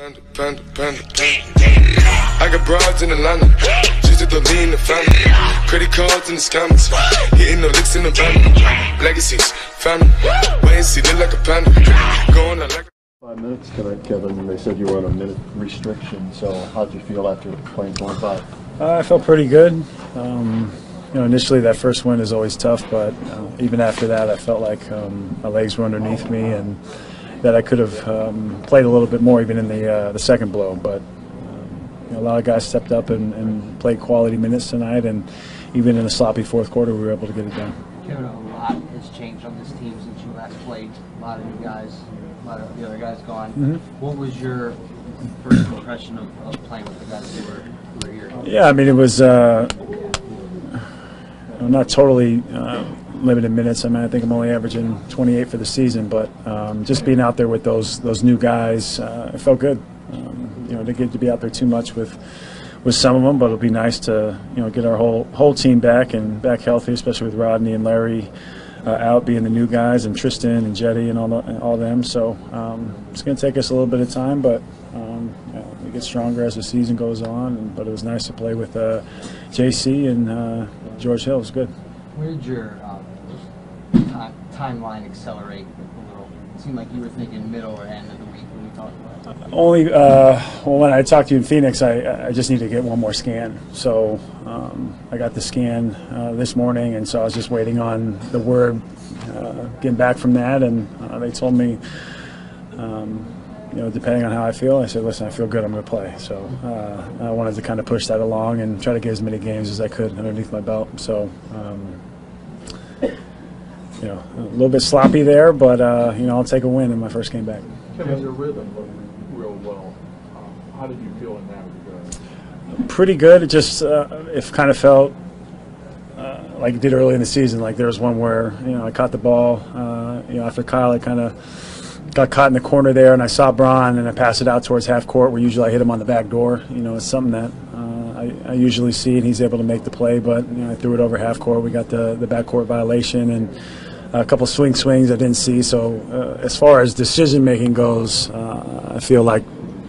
Panda, panda, panda, panda. I got broads in Atlanta, just at the lean the family. Credit cards in the scammers, hitting the licks in the van. Legacies, family, wait and see, look like a panda. Going out like Five minutes tonight, Kevin. They said you were on a minute restriction. So how'd you feel after playing 25? Uh, I felt pretty good. Um, you know, initially that first win is always tough, but uh, even after that, I felt like um, my legs were underneath me and that I could have um, played a little bit more even in the uh, the second blow. But um, you know, a lot of guys stepped up and, and played quality minutes tonight, and even in a sloppy fourth quarter, we were able to get it done. Kevin, a lot has changed on this team since you last played. A lot of new guys, a lot of the other guys gone. Mhm. What was your first impression of, of playing with the guys who were, who were here? Yeah, I mean it was uh, not totally uh, limited minutes. I mean I think I'm only averaging 28 for the season, but um, just being out there with those those new guys, uh, it felt good. Um, you know, didn't get to be out there too much with with some of them, but it'll be nice to you know get our whole whole team back and back healthy, especially with Rodney and Larry. Uh, out being the new guys and Tristan and Jetty and all the, and all them. So um, it's going to take us a little bit of time, but um, know, we get stronger as the season goes on. And, but it was nice to play with uh, JC and uh, George Hill. It was good. Where did your timeline accelerate a little? It seemed like you were thinking middle or end of the week when we talked about it. Only uh, well, when I talked to you in Phoenix, I, I just need to get one more scan. So um, I got the scan uh, this morning, and so I was just waiting on the word uh, getting back from that, and uh, they told me. Um, you know, depending on how I feel, I said, "Listen, I feel good. I'm going to play." So uh, I wanted to kind of push that along and try to get as many games as I could underneath my belt. So, um, you know, a little bit sloppy there, but uh, you know, I'll take a win in my first game back. Kevin, your rhythm looked real well. Um, how did you feel in that regard? pretty good. It just uh, it kind of felt uh, like it did early in the season. Like there was one where you know I caught the ball. Uh, you know after Kyle, I kind of got caught in the corner there, and I saw Bron, and I passed it out towards half court, where usually I hit him on the back door. You know, it's something that uh, I, I usually see, and he's able to make the play. But you know, I threw it over half court. We got the the back court violation and. A couple swing swings I didn't see. So uh, as far as decision making goes, uh, I feel like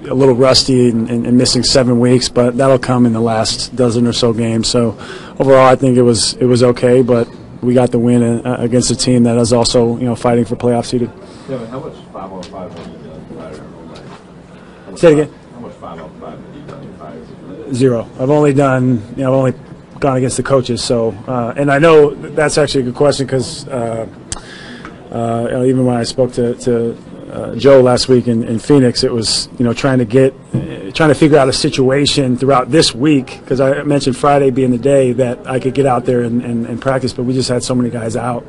a little rusty and, and, and missing seven weeks, but that'll come in the last dozen or so games. So overall, I think it was it was okay, but we got the win uh, against a team that is also you know fighting for playoff seeded. Kevin, how much five on five have you done prior Say it again. How much five on five have you done prior? Zero. I've only done you know I've only gone against the coaches. So uh, and I know that's actually a good question because uh, uh, even when I spoke to. to uh, Joe last week in, in Phoenix, it was you know trying to get trying to figure out a situation throughout this week because I mentioned Friday being the day that I could get out there and, and, and practice, but we just had so many guys out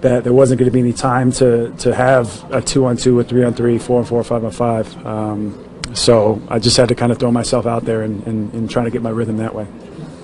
that there wasn't going to be any time to to have a two on two, a three on three, four on four, five on five. Um, so I just had to kind of throw myself out there and, and, and try to get my rhythm that way.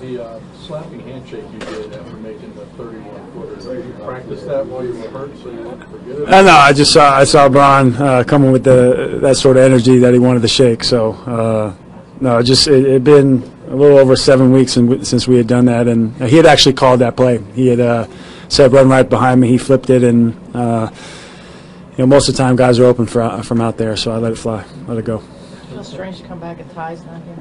The uh, slapping handshake you did after making the 31 footer, did you practice that while you were hurt so you wouldn't forget it? I know. I just saw I saw Bron uh, coming with the that sort of energy that he wanted to shake. So uh, no, just it had been a little over seven weeks in, since we had done that, and he had actually called that play. He had uh, said run right behind me. He flipped it, and uh, you know most of the time guys are open for, from out there, so I let it fly, let it go. It Feels strange to come back at Ty's not here.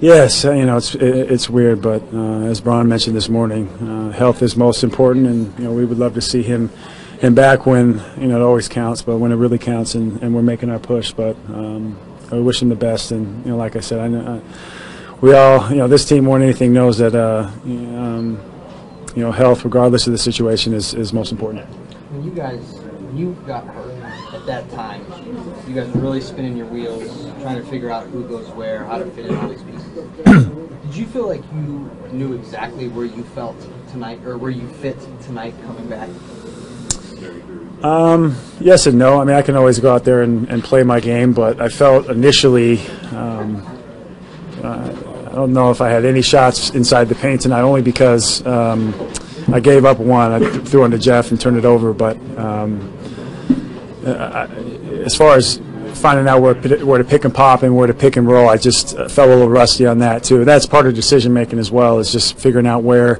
Yes, uh, you know it's it's weird, but uh, as Bron mentioned this morning, uh, health is most important, and you know we would love to see him him back when you know it always counts, but when it really counts, and, and we're making our push. But um, I wish him the best, and you know, like I said, I know I, we all, you know, this team more than anything knows that uh, um, you know health, regardless of the situation, is is most important. When you guys, when you got hurt that time, you guys were really spinning your wheels, trying to figure out who goes where, how to fit in all these pieces. Did you feel like you knew exactly where you felt tonight, or where you fit tonight coming back? Um, yes and no. I mean, I can always go out there and, and play my game, but I felt initially, um, uh, I don't know if I had any shots inside the paint tonight, only because um, I gave up one. I th- threw into Jeff and turned it over, but um, uh, as far as finding out where, where to pick and pop and where to pick and roll, I just uh, felt a little rusty on that too. That's part of decision making as well, is just figuring out where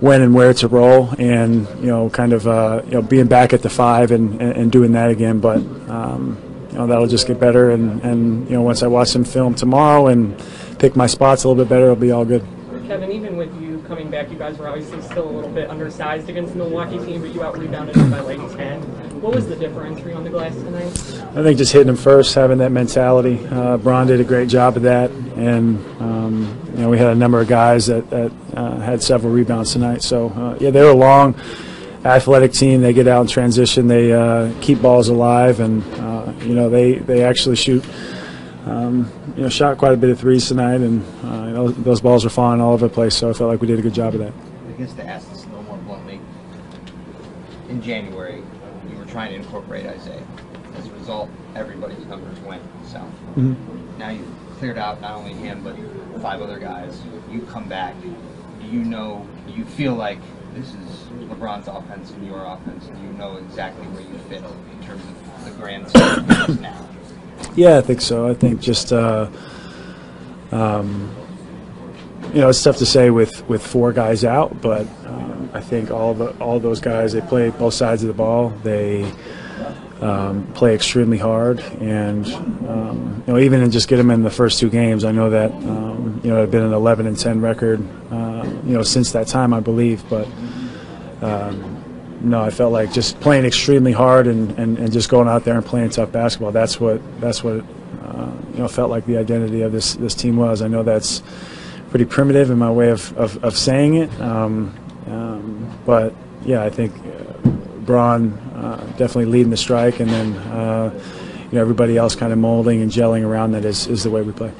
when and where to roll, and you know, kind of uh, you know being back at the five and, and, and doing that again. But um, you know, that'll just get better. And, and you know, once I watch some film tomorrow and pick my spots a little bit better, it'll be all good. Kevin, even with you coming back, you guys were obviously still a little bit undersized against the Milwaukee team, but you out rebounded them by like 10. What was the difference on the glass tonight? I think just hitting them first, having that mentality. Uh, Bron did a great job of that, and um, you know we had a number of guys that, that uh, had several rebounds tonight. So uh, yeah, they were a long, athletic team. They get out in transition. They uh, keep balls alive, and uh, you know they they actually shoot. Um, you know, shot quite a bit of threes tonight, and uh, those, those balls were falling all over the place. So I felt like we did a good job of that. I guess to ask this a little more bluntly, in January, you were trying to incorporate Isaiah. As a result, everybody's numbers went south. Now you've cleared out not only him, but five other guys. You come back. Do you know, do you feel like this is LeBron's offense and your offense? Do you know exactly where you fit in terms of the grand scheme now? Yeah, I think so. I think just uh, um, you know it's tough to say with, with four guys out, but um, I think all the all those guys they play both sides of the ball. They um, play extremely hard, and um, you know even in just get them in the first two games, I know that um, you know it had been an 11 and 10 record, uh, you know since that time I believe, but. Um, no, I felt like just playing extremely hard and, and, and just going out there and playing tough basketball. That's what that's what uh, you know felt like the identity of this this team was. I know that's pretty primitive in my way of, of, of saying it, um, um, but yeah, I think uh, Bron uh, definitely leading the strike, and then uh, you know everybody else kind of molding and gelling around that is, is the way we play.